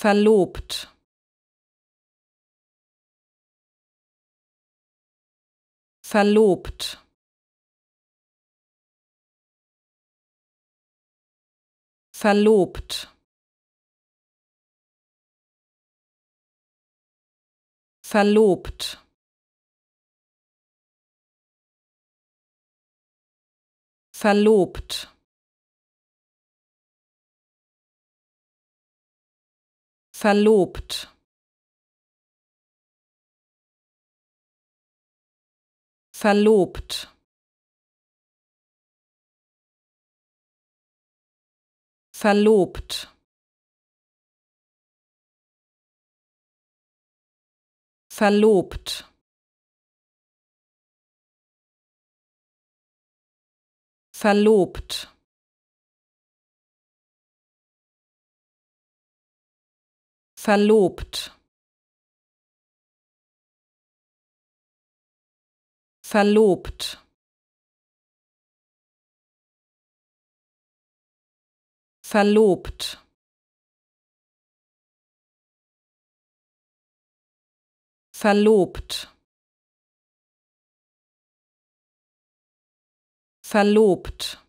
verlobt. Verlobt. Verlobt. Verlobt. Verlobt verlobt. Verlobt. Verlobt. Verlobt. Verlobt verlobt. Verlobt. Verlobt. Verlobt. Verlobt